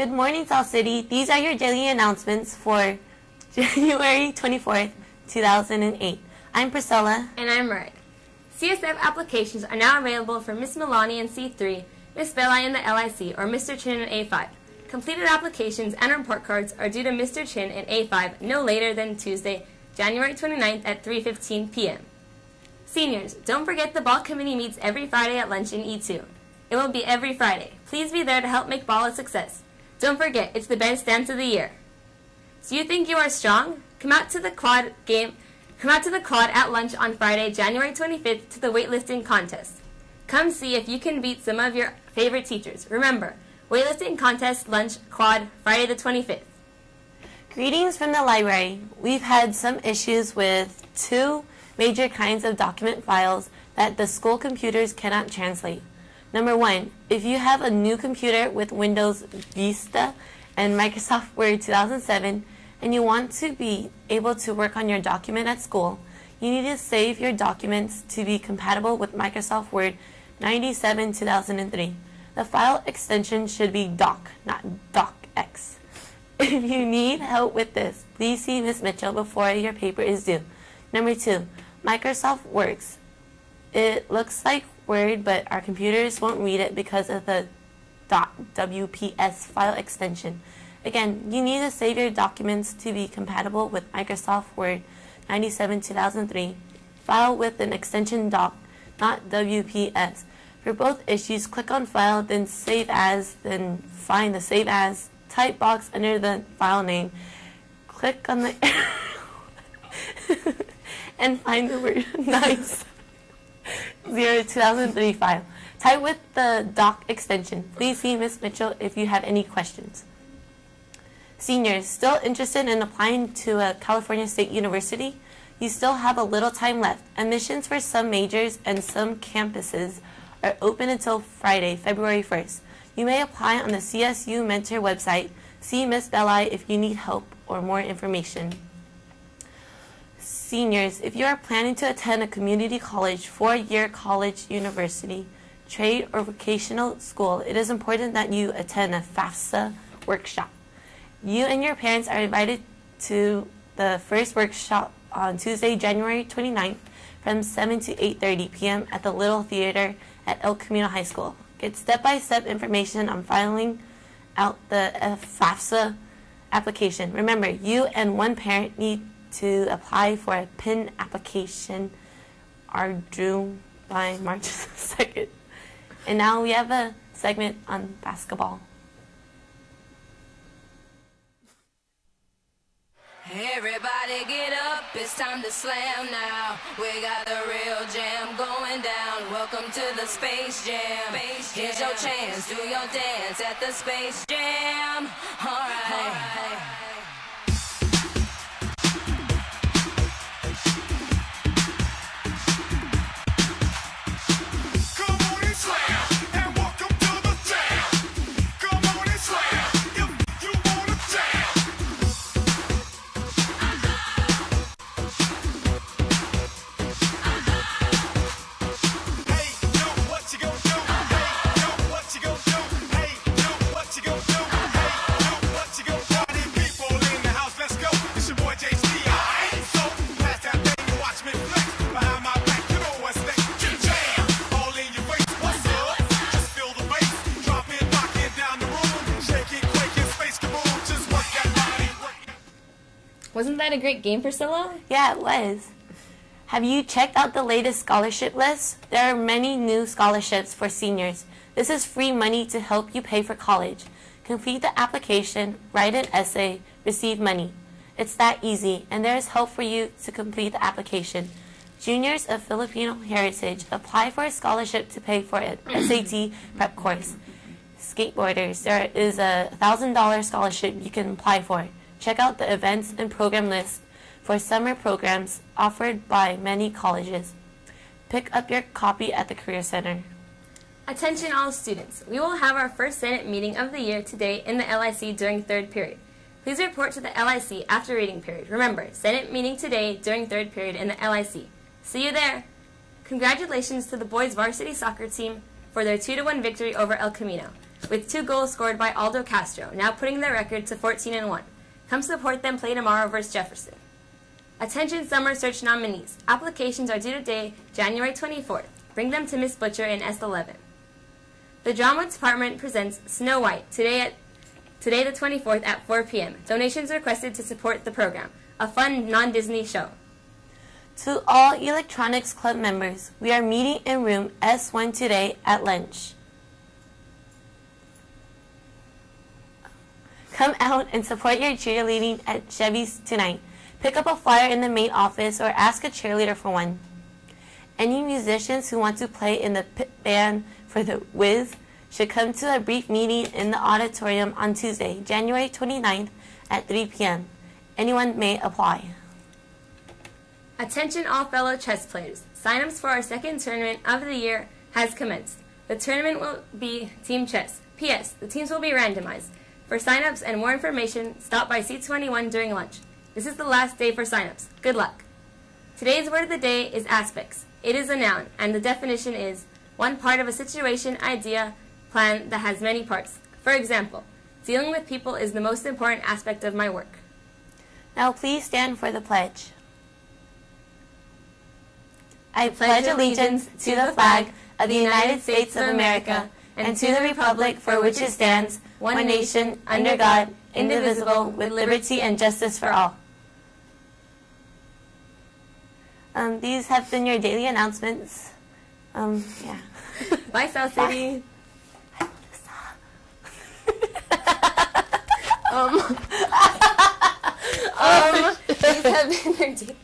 Good morning, South City. These are your daily announcements for January 24th, 2008. I'm Priscilla. And I'm Murray. CSF applications are now available for Miss Milani in C3, Miss Belli in the LIC, or Mr. Chin in A5. Completed applications and report cards are due to Mr. Chin in A5 no later than Tuesday, January 29th at 3.15 p.m. Seniors, don't forget the ball committee meets every Friday at lunch in E2. It will be every Friday. Please be there to help make ball a success. Don't forget, it's the best dance of the year. Do you think you are strong? Come out to the quad game. Come out to the quad at lunch on Friday, January 25th to the weightlifting contest. Come see if you can beat some of your favorite teachers. Remember, weightlifting contest lunch quad Friday the 25th. Greetings from the library. We've had some issues with two major kinds of document files that the school computers cannot translate. Number one, if you have a new computer with Windows Vista and Microsoft Word 2007 and you want to be able to work on your document at school, you need to save your documents to be compatible with Microsoft Word 97 2003. The file extension should be doc, not docx. If you need help with this, please see Ms. Mitchell before your paper is due. Number two, Microsoft Works. It looks like Word, but our computers won't read it because of the .wps file extension. Again, you need to save your documents to be compatible with Microsoft Word 97 2003. File with an extension doc, not WPS. For both issues, click on File, then Save As, then find the Save As type box under the file name. Click on the and find the word nice. 0 2003 file. Type with the doc extension. Please see Ms. Mitchell if you have any questions. Seniors, still interested in applying to a California State University? You still have a little time left. Admissions for some majors and some campuses are open until Friday, February 1st. You may apply on the CSU Mentor website. See Ms. Belli if you need help or more information. Seniors, if you are planning to attend a community college, four-year college, university, trade, or vocational school, it is important that you attend a FAFSA workshop. You and your parents are invited to the first workshop on Tuesday, January 29th from 7 to 8.30 p.m. at the Little Theater at El Camino High School. Get step-by-step information on filing out the uh, FAFSA application. Remember, you and one parent need to apply for a PIN application are due by March 2nd. And now we have a segment on basketball. Everybody get up, it's time to slam now. We got the real jam going down. Welcome to the Space Jam. space Here's your chance, do your dance at the Space Jam. Alright. All right. Wasn't that a great game, Priscilla? Yeah, it was. Have you checked out the latest scholarship list? There are many new scholarships for seniors. This is free money to help you pay for college. Complete the application, write an essay, receive money. It's that easy, and there is help for you to complete the application. Juniors of Filipino heritage apply for a scholarship to pay for an SAT prep course. Skateboarders, there is a $1,000 scholarship you can apply for. Check out the events and program list for summer programs offered by many colleges. Pick up your copy at the Career Center. Attention all students. We will have our first Senate meeting of the year today in the LIC during third period. Please report to the LIC after reading period. Remember, Senate meeting today during third period in the LIC. See you there. Congratulations to the boys varsity soccer team for their 2-1 victory over El Camino. with two goals scored by Aldo Castro, now putting their record to 14 and 1. Come support them play tomorrow versus Jefferson. Attention Summer Search nominees. Applications are due today, January 24th. Bring them to Miss Butcher in S11. The Drama Department presents Snow White today at today the 24th at 4 p.m. Donations requested to support the program, a fun non-Disney show. To all Electronics Club members, we are meeting in room S1 today at lunch. Come out and support your cheerleading at Chevy's tonight. Pick up a flyer in the main office or ask a cheerleader for one. Any musicians who want to play in the band for the Wiz should come to a brief meeting in the auditorium on Tuesday, January 29th at 3 p.m. Anyone may apply. Attention all fellow chess players. Sign-ups for our second tournament of the year has commenced. The tournament will be Team Chess. P.S. The teams will be randomized. For sign-ups and more information, stop by C21 during lunch. This is the last day for sign-ups. Good luck. Today's word of the day is aspects. It is a noun, and the definition is one part of a situation, idea, plan that has many parts. For example, dealing with people is the most important aspect of my work. Now please stand for the pledge. I pledge allegiance to the flag of the United States of America and to the republic for which it stands, one nation, under God, indivisible, with liberty and justice for all. Um, these have been your daily announcements. Um, yeah. Bye, South City. um, um, these have been your daily